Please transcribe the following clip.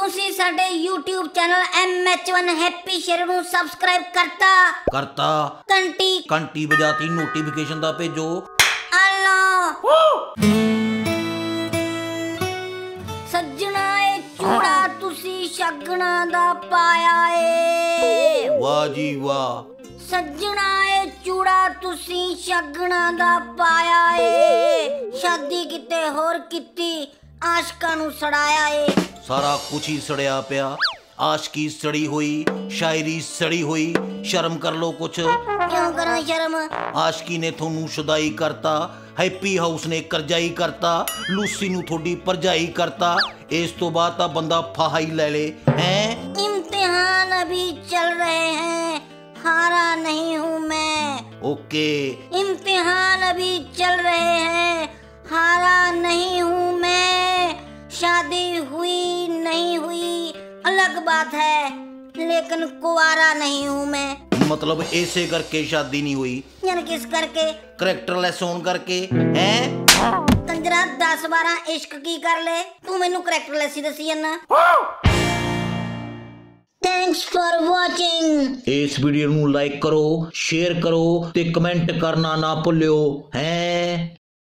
ਤੁਸੀਂ ਸਾਡੇ YouTube channel MH1 happy ਸ਼ੇਰ ਨੂੰ ਸਬਸਕ੍ਰਾਈਬ ਕਰਤਾ। ਕਰਤਾ। ਘੰਟੀ। ਘੰਟੀ ਵਜਾਤੀ ਨੋਟੀਫਿਕੇਸ਼ਨ ਦਾ ਭੇਜੋ। ਆਲੋ ਸੱਜਣਾ ਏ ਚੂੜਾ ਤੁਸੀਂ ਸ਼ਗਣਾ ਦਾ ਪਾਇਆ ਏ। ਵਾਹ ਜੀ ਵਾਹ। ਸੱਜਣਾ ਏ ਚੂੜਾ ਤੁਸੀਂ ਸ਼ਗਣਾ ਦਾ ਪਾਇਆ ਏ। ਸ਼ਾਦੀ ਕਿਤੇ ਹੋਰ ਕੀਤੀ ਆਸ਼ਕਾਂ ਨੂੰ ਸੜਾਇਆ ਏ। ਸਾਰਾ ਕੁਛ ਹੀ ਸੜਿਆ ਪਿਆ ਆਸ਼ਕੀ ਸੜੀ ਹੋਈ ਸ਼ਾਇਰੀ ਸੜੀ ਹੋਈ ਸ਼ਰਮ ਕਰ ਲੋ ਕੁਛ ਕਿਉਂ ਕਰਾਂ ਸ਼ਰਮ ਆਸ਼ਕੀ ਨੇ ਤੁਹਾਨੂੰ ਸ਼ੁਦਾਈ ਕਰਤਾ ਹੈਪੀ ਹਾਊਸ ਨੇ ਕਰਜਾਈ ਕਰਤਾ ਲੂਸੀ ਨੂੰ ਤੁਹਾਡੀ ਪਰਜਾਈ ਕਰਤਾ ਇਸ ਤੋਂ ਬਾਅਦ ਤਾਂ ਬੰਦਾ ਫਾਹਾ ਹੀ ਲੈ ਲੇ ਹੈ इम्तिहान अभी चल रहे हैं हारा नहीं हूँ मैं ਓਕੇ इम्तिहान अभी चल रहे हैं शादी हुई नहीं हुई अलग बात है। लेकिन कुवारा नहीं हूँ मैं। मतलब ऐसे करके शादी नहीं हुई? यानी किस करके? करेक्टर लेस होन करके हैं? कंजरा दस बारह इश्क की कर ले। तू मेनू करेक्टर लेस ही दसी ना थैंक्स फॉर वाचिंग इस वीडियो ਨੂੰ ਲਾਈਕ ਕਰੋ ਸ਼ੇਅਰ ਕਰੋ ਤੇ ਕਮੈਂਟ ਕਰਨਾ ਨਾ ਭੁੱਲਿਓ ਹੈ